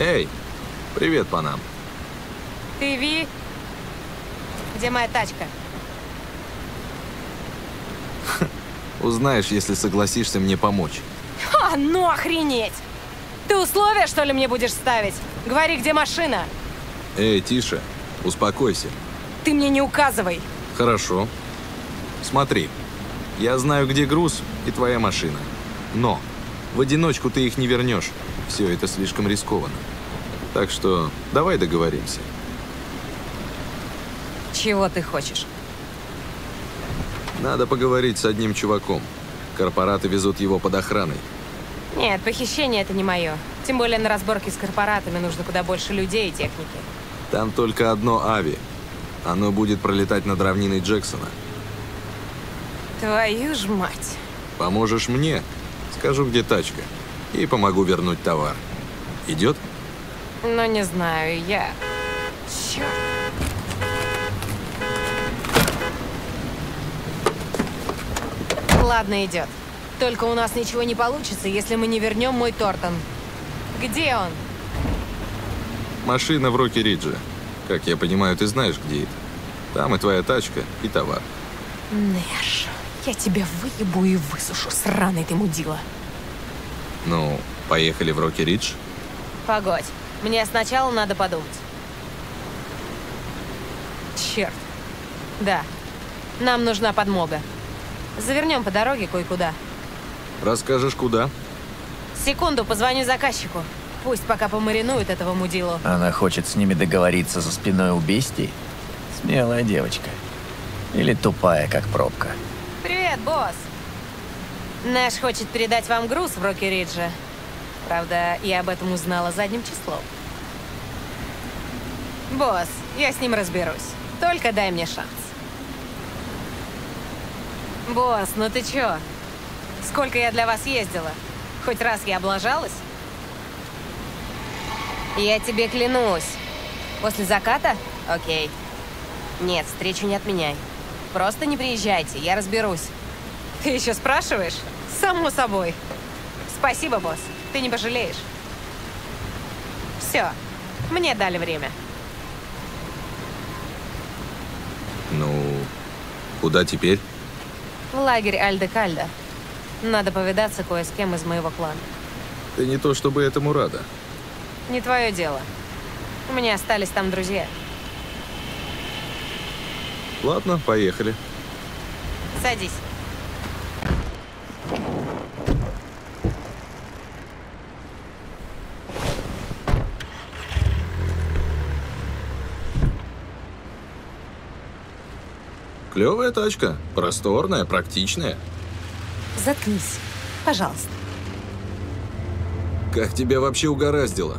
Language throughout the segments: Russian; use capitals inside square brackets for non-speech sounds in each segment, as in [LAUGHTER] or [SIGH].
Эй, привет, Панам. Ты Ви? Где моя тачка? [LAUGHS] Узнаешь, если согласишься мне помочь. А, ну охренеть! Ты условия, что ли, мне будешь ставить? Говори, где машина? Эй, тише, успокойся. Ты мне не указывай. Хорошо. Смотри, я знаю, где груз и твоя машина. Но в одиночку ты их не вернешь. Все это слишком рискованно. Так что давай договоримся. Чего ты хочешь? Надо поговорить с одним чуваком. Корпораты везут его под охраной. Нет, похищение это не мое. Тем более на разборке с корпоратами нужно куда больше людей и техники. Там только одно ави. Оно будет пролетать над равниной Джексона. Твою ж мать. Поможешь мне, скажу, где тачка. И помогу вернуть товар. Идет? Ну, не знаю, я... Черт. Ладно, идет. Только у нас ничего не получится, если мы не вернем мой Тортон. Где он? Машина в Рокки-Ридже. Как я понимаю, ты знаешь, где это. Там и твоя тачка, и товар. Нэш, я тебя выебу и высушу, сраный ты мудила. Ну, поехали в Рокки-Ридж? Погодь, мне сначала надо подумать. Черт. Да, нам нужна подмога. Завернем по дороге кое-куда. Расскажешь, куда? Секунду, позвоню заказчику. Пусть пока помаринует этого мудилу. Она хочет с ними договориться за спиной у бестий? Смелая девочка. Или тупая, как пробка. Привет, босс. Нэш хочет передать вам груз в Рокки-Ридже. Правда, я об этом узнала задним числом. Босс, я с ним разберусь. Только дай мне шанс. Босс, ну ты чё? Сколько я для вас ездила? Хоть раз я облажалась? Я тебе клянусь. После заката? Окей. Нет, встречу не отменяй. Просто не приезжайте, я разберусь. Ты еще спрашиваешь? Само собой. Спасибо, босс. Ты не пожалеешь. Все. Мне дали время. Ну, куда теперь? В лагерь Альде-Кальда. Надо повидаться кое с кем из моего клана. Ты не то чтобы этому рада. Не твое дело. У меня остались там друзья. Ладно, поехали. Садись. Клевая тачка. Просторная, практичная. Заткнись. Пожалуйста. Как тебя вообще угораздило?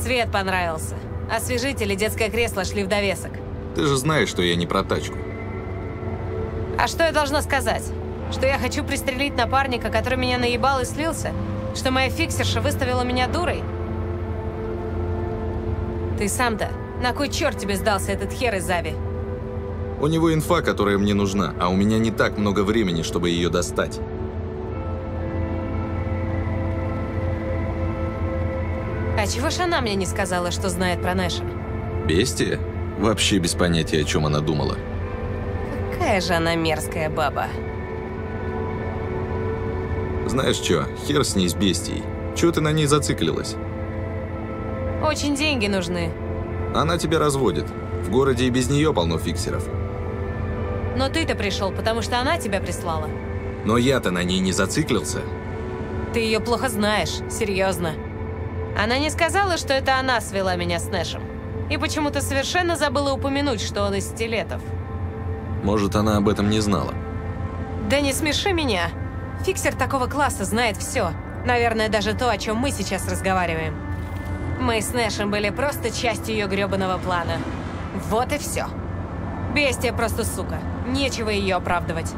Цвет понравился. Освежитель и детское кресло шли в довесок. Ты же знаешь, что я не про тачку. А что я должна сказать? Что я хочу пристрелить напарника, который меня наебал и слился? Что моя фиксерша выставила меня дурой? Ты сам-то, на кой черт тебе сдался этот хер из Зави? У него инфа, которая мне нужна, а у меня не так много времени, чтобы ее достать. А чего ж она мне не сказала, что знает про Нэша? Бестия? Вообще без понятия, о чем она думала. Какая же она мерзкая баба. Знаешь что, хер с ней с бестией. Чего ты на ней зациклилась? Очень деньги нужны. Она тебя разводит. В городе и без нее полно фиксеров. Но ты-то пришел, потому что она тебя прислала. Но я-то на ней не зациклился. Ты ее плохо знаешь, серьезно. Она не сказала, что это она свела меня с Нэшем. И почему-то совершенно забыла упомянуть, что он из стилетов. Может, она об этом не знала. Да не смеши меня. Фиксер такого класса знает все. Наверное, даже то, о чем мы сейчас разговариваем. Мы с Нэшем были просто частью ее гребаного плана. Вот и все. Бестия просто сука. Нечего ее оправдывать.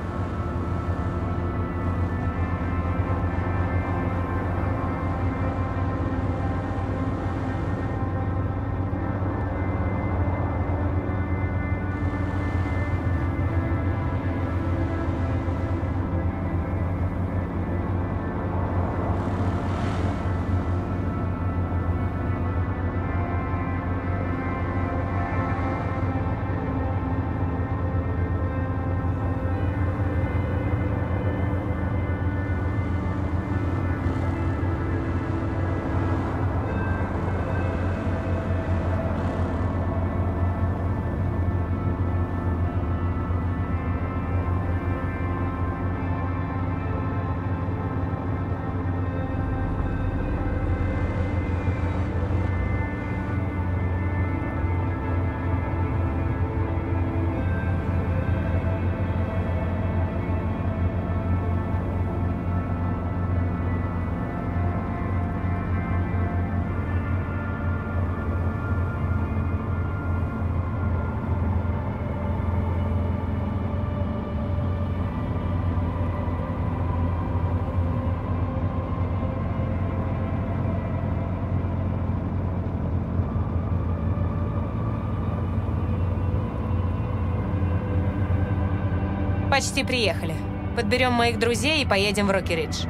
Почти приехали. Подберем моих друзей и поедем в Рокки-Ридж.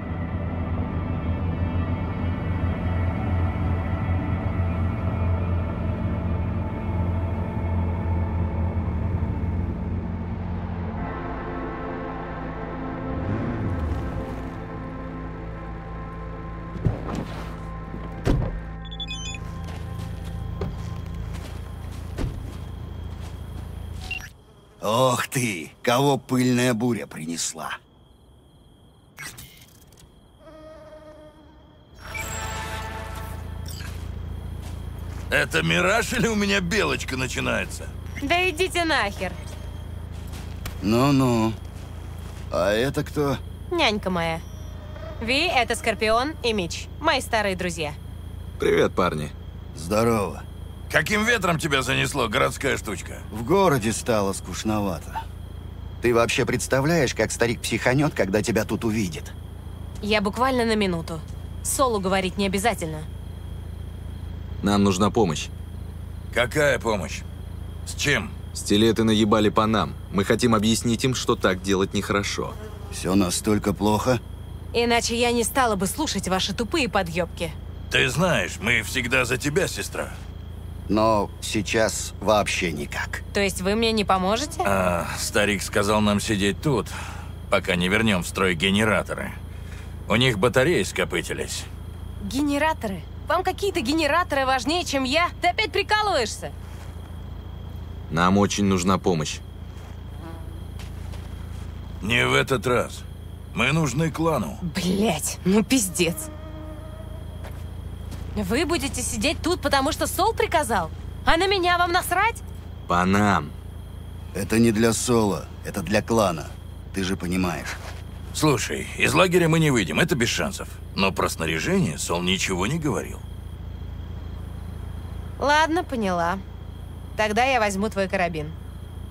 Ох ты, кого пыльная буря принесла. Это мираж или у меня белочка начинается? Да идите нахер. Ну-ну. А это кто? Нянька моя. Ви — это Скорпион и Мич, мои старые друзья. Привет, парни. Здорово. Каким ветром тебя занесло, городская штучка? В городе стало скучновато. Ты вообще представляешь, как старик психанет, когда тебя тут увидит? Я буквально на минуту. Солу говорить не обязательно. Нам нужна помощь. Какая помощь? С чем? Стилеты наебали по нам. Мы хотим объяснить им, что так делать нехорошо. Все настолько плохо? Иначе я не стала бы слушать ваши тупые подъебки. Ты знаешь, мы всегда за тебя, сестра. Но сейчас вообще никак. То есть вы мне не поможете? А, старик сказал нам сидеть тут, пока не вернем в строй генераторы. У них батареи скопытились. Генераторы? Вам какие-то генераторы важнее, чем я? Ты опять прикалываешься? Нам очень нужна помощь. Не в этот раз. Мы нужны клану. Блять, ну пиздец. Вы будете сидеть тут, потому что Сол приказал? А на меня вам насрать? По нам. Это не для Соло, это для клана. Ты же понимаешь. Слушай, из лагеря мы не выйдем, это без шансов. Но про снаряжение Сол ничего не говорил. Ладно, поняла. Тогда я возьму твой карабин.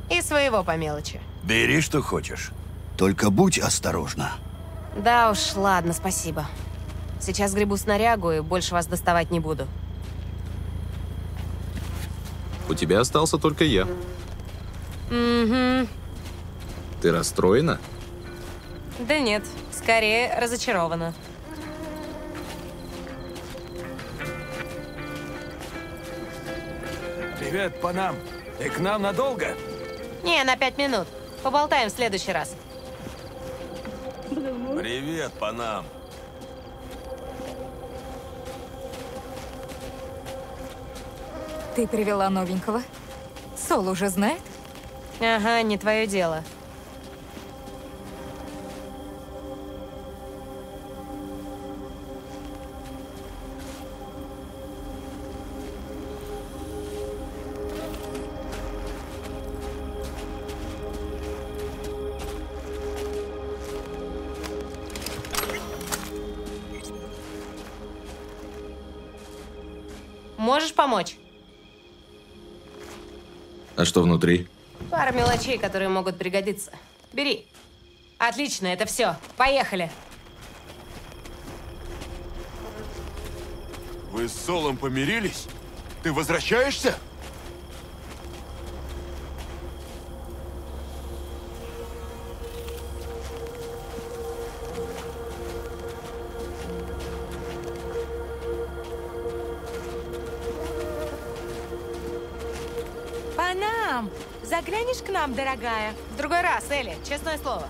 И своего по мелочи. Бери, что хочешь. Только будь осторожна. Да уж, ладно, спасибо. Сейчас гребу снарягу и больше вас доставать не буду. У тебя остался только я. Угу. Ты расстроена? Да нет, скорее разочарована. Привет, Панам. Ты к нам надолго? Не, на пять минут. Поболтаем в следующий раз. Привет, Панам. Ты привела новенького? Сол уже знает? Ага, не твое дело. Можешь помочь? А что внутри? Пара мелочей, которые могут пригодиться. Бери. Отлично, это все. Поехали. Вы с Солом помирились? Ты возвращаешься? Панам! Заглянешь к нам, дорогая? В другой раз, Элли, честное слово.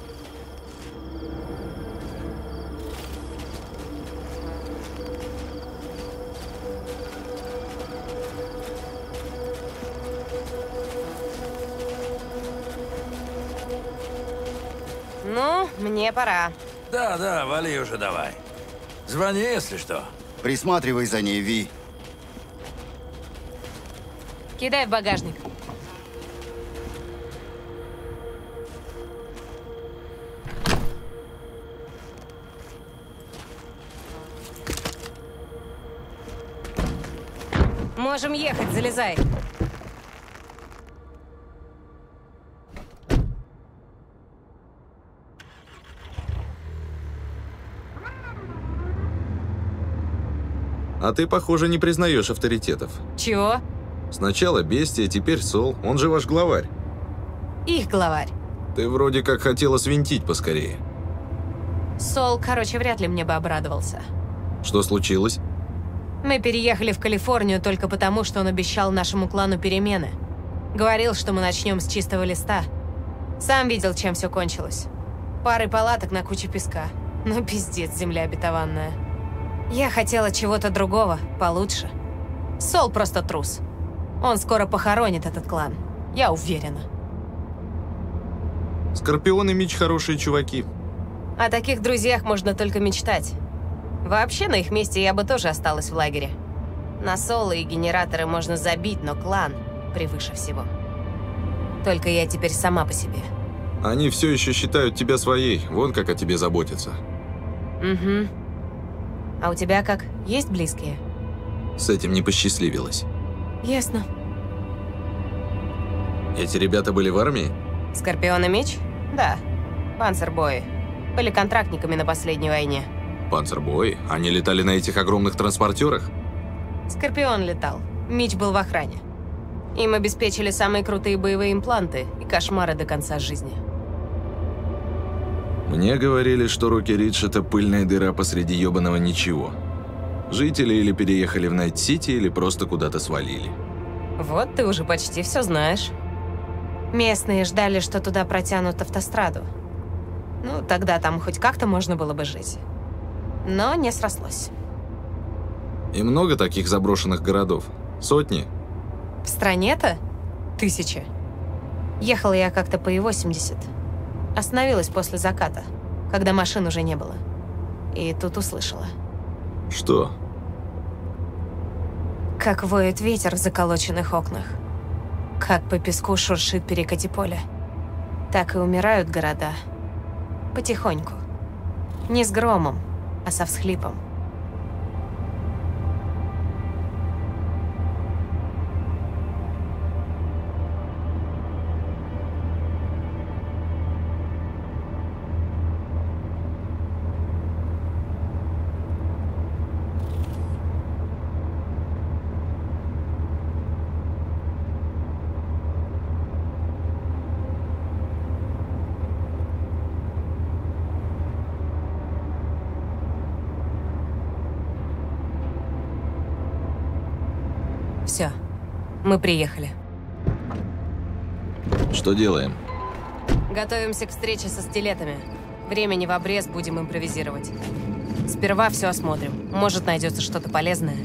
Ну, мне пора. Да, да, вали уже давай. Звони, если что. Присматривай за ней, Ви. Кидай в багажник. Можем ехать, залезай. А ты, похоже, не признаешь авторитетов. Чего? Сначала Бестия, теперь Сол. Он же ваш главарь. Их главарь. Ты вроде как хотела свинтить поскорее. Сол, короче, вряд ли мне бы обрадовался. Что случилось? Мы переехали в Калифорнию только потому, что он обещал нашему клану перемены. Говорил, что мы начнем с чистого листа. Сам видел, чем все кончилось. Пары палаток на куче песка. Ну, пиздец, земля обетованная. Я хотела чего-то другого, получше. Сол просто трус. Он скоро похоронит этот клан. Я уверена. Скорпион и Мич хорошие чуваки. О таких друзьях можно только мечтать. Вообще, на их месте я бы тоже осталась в лагере. На соло и генераторы можно забить, но клан превыше всего. Только я теперь сама по себе. Они все еще считают тебя своей, вон как о тебе заботятся. Угу. А у тебя как? Есть близкие? С этим не посчастливилось. Ясно. Эти ребята были в армии? Скорпион и меч? Да. Панцербои. Были контрактниками на последней войне. Панцербои? Они летали на этих огромных транспортерах? Скорпион летал. Мич был в охране. Им обеспечили самые крутые боевые импланты и кошмары до конца жизни. Мне говорили, что Рокки Ридж – это пыльная дыра посреди ёбаного ничего. Жители или переехали в Найт-Сити, или просто куда-то свалили. Вот ты уже почти все знаешь. Местные ждали, что туда протянут автостраду. Ну, тогда там хоть как-то можно было бы жить. Но не срослось. И много таких заброшенных городов? Сотни? В стране-то? Тысячи. Ехала я как-то по И-80. Остановилась после заката, когда машин уже не было. И тут услышала. Что? Как воет ветер в заколоченных окнах. Как по песку шуршит перекати поле. Так и умирают города. Потихоньку. Не с громом, а со всхлипом. Мы приехали. Что делаем? Готовимся к встрече со стилетами. Времени в обрез будем импровизировать. Сперва все осмотрим. Может, найдется что-то полезное.